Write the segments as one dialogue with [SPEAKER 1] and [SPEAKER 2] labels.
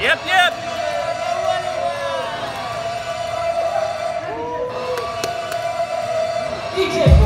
[SPEAKER 1] Нет, нет!
[SPEAKER 2] DJ,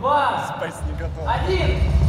[SPEAKER 2] два,
[SPEAKER 1] Спайс не готов.
[SPEAKER 2] один.